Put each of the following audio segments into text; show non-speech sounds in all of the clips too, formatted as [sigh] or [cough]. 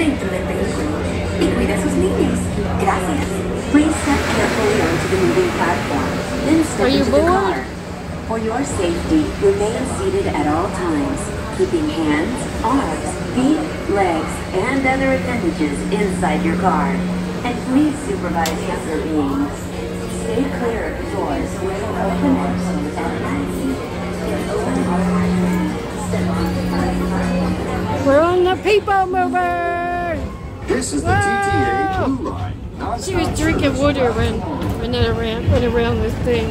dentro del vehículo y cuide a sus niños. Gracias. Please step carefully onto the moving platform, then step Are you into the car. For your safety, remain seated at all times, keeping hands, arms, feet, legs, and other appendages inside your car. And please supervise younger beings. Stay clear of the doors with open exit at night. We're on the people mover. This is the Wow. TTA Blue Line. She was drinking water when when it ran went around this thing.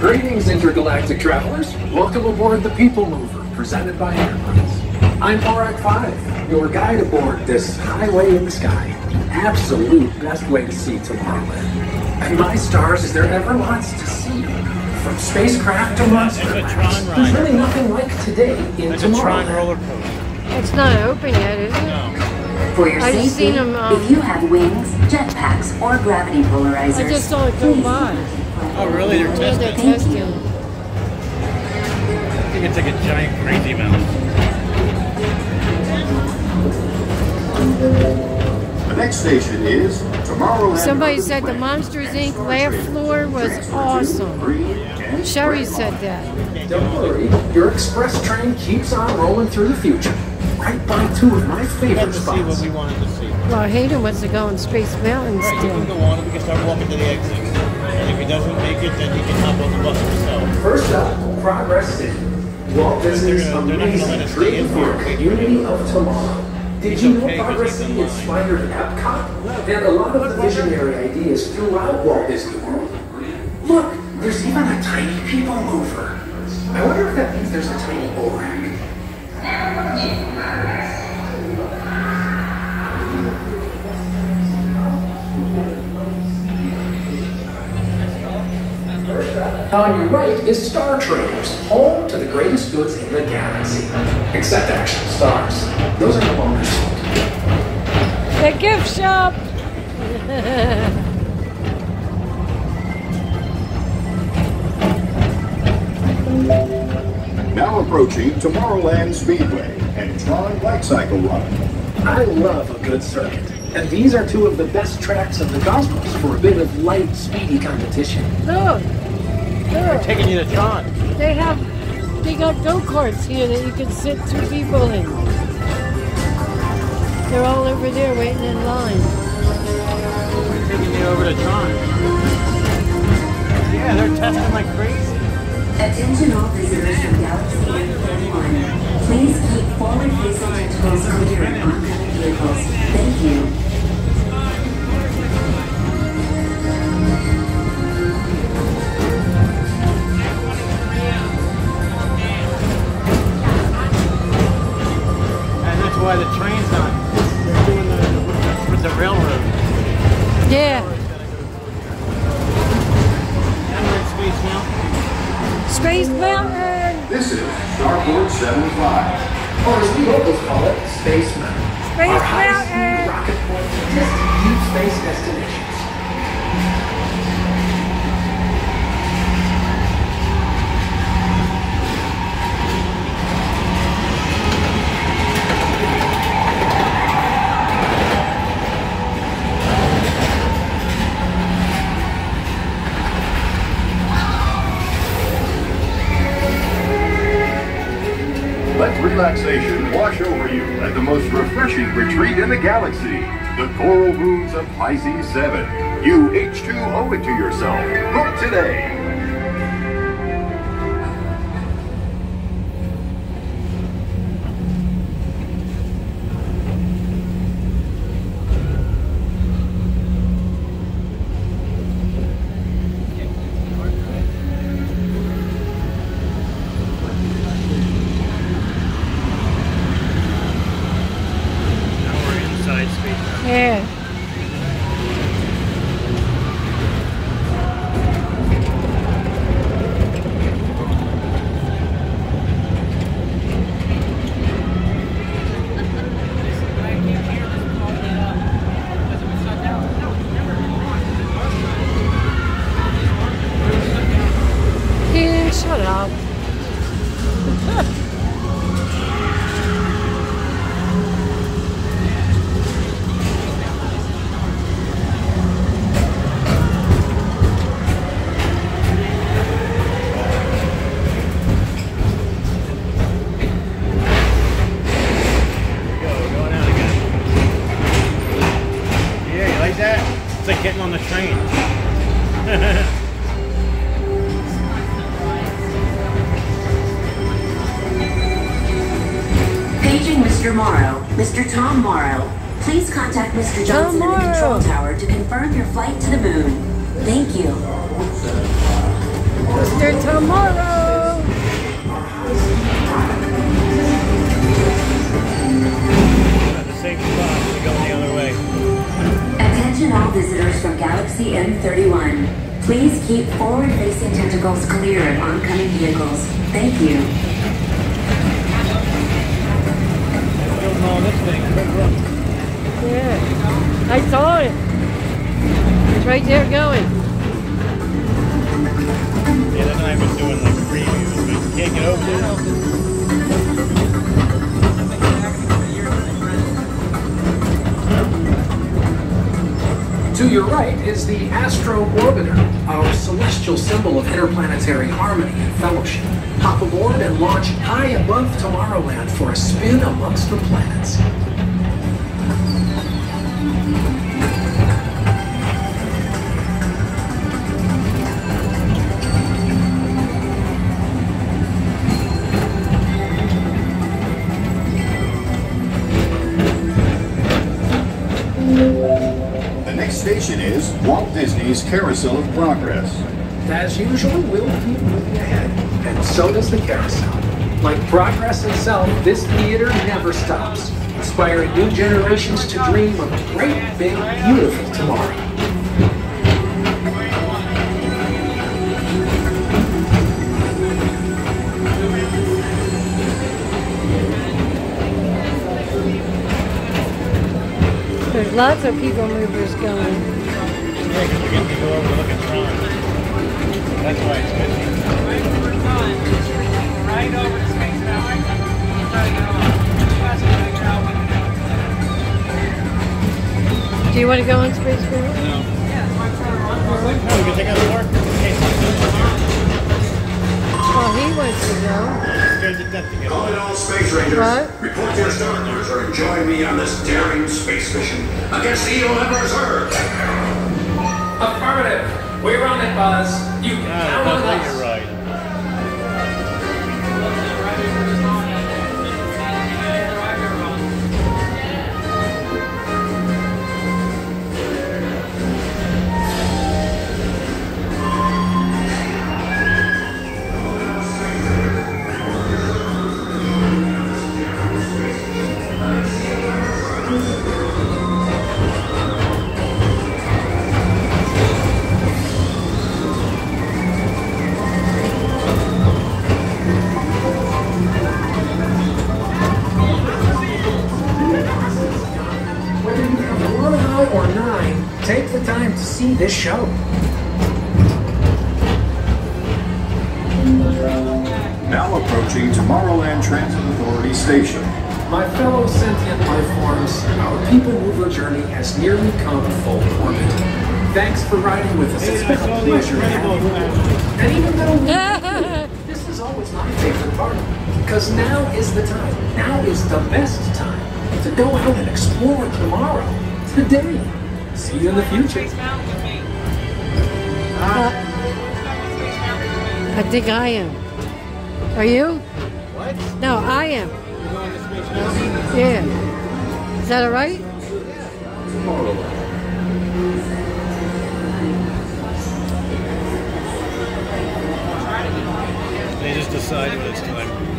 Greetings, intergalactic travelers. Welcome aboard the People Mover, presented by Airlines. I'm Borak 5, your guide aboard this highway in the sky. Absolute best way to see Tomorrowland. And my stars, is there ever lots to see? From spacecraft to monster It's a maps. Tron There's really nothing like today in It's a Tron roller coaster. It's not open yet, is it? No. For your I've safety, seen 'em, um, if you have wings, jetpacks, or gravity polarizers, I just saw it go please by. Oh, really? They're Yeah, they're testing? testing. I think it's like a giant crazy mouse. The next station is Tomorrowland. Somebody said the Monsters Inc. laugh floor was awesome. Sherry said that. Don't worry, your express train keeps on rolling through the future. Right by two of my favorite got to see what spots. we wanted to see. Well, Hayden wants to go on Space Mountain Right, he can still. go on and we can start walking to the exit. And if he doesn't make it, then he can hop on the bus himself. First up, Progress City. Walt Disney's They're gonna- they're not gonna let amazing dream for community of tomorrow. Did you know Progress he's in City line. inspired Epcot? And a lot of the visionary ideas throughout Walt Disney World. Look, there's even a tiny people mover. I wonder if that means there's a tiny Borak. On your right is Star Traders, home to the greatest goods in the galaxy. Except actual stars. Those are longer sold. The gift shop. Now approaching Tomorrowland Speedway and Tron Light Cycle Run. I love a good circuit. And these are two of the best tracks of the cosmos for a bit of light, speedy competition. Look, look. Taking you to Tron. They have they got go karts here that you can sit two people in. They're all over there waiting in line. We're taking you over to Tron. Yeah, they're testing like crazy. Attention all visitors from Galaxy M31. Please keep forward-facing tentacles clear of oncoming vehicles. Thank you. And that's why the train's not. Yeah, And we're in Space Mountain. This is Starport 75. Or as we locals call it, Space Mountain. Space Our Mountain. rocket point to deep space destinations. Refreshing retreat in the galaxy. The Coral Moons of Pisces 7. You H2 owe it to yourself. Book today. Getting on the train. Paging Mr. Morrow, Mr. Tom Morrow. Please contact Mr. Johnson in the control tower to confirm your flight to the moon. Thank you. Mr. Tomorrow. At the same spot, we going the other way. Attention all visitors from Galaxy M31. Please keep forward-facing tentacles clear of oncoming vehicles. Thank you. Building all this thing. Quick look. Yeah. I saw it. It's right there going. Yeah, that's what I was doing right is the Astro Orbiter, our celestial symbol of interplanetary harmony and fellowship. Hop aboard and launch high above Tomorrowland for a spin amongst the planets. Station is Walt Disney's Carousel of Progress. As usual, we'll keep moving ahead, and so does the carousel. Like progress itself, this theater never stops, inspiring new generations to dream of a great, big, beautiful tomorrow. Lots of people movers going. Do. You want to go on Space Mountain? No. Yeah, that's why I'm trying to run. No, we can take out work. Okay, Oh, he wants to go. Scared to death to get Call it all Space Rangers. What? Report to your starters or join me on this daring space mission against the evil Emperor Zurg. Affirmative. We run it, Buzz. You can count Buzz on us. Or nine, take the time to see this show. Now approaching Tomorrowland Transit Authority Station. My fellow sentient life forms, our people mover journey has nearly come full orbit. Thanks for riding with us. It's been a pleasure have you And even though [laughs] this is always my favorite part, because now is the time, now is the best time to go out and explore tomorrow, today. See you in the future. Space Mountain with me. Space Mountain with me. I think I am. Are you? What? No, I am. Yeah. Is that all right? They just decided this time.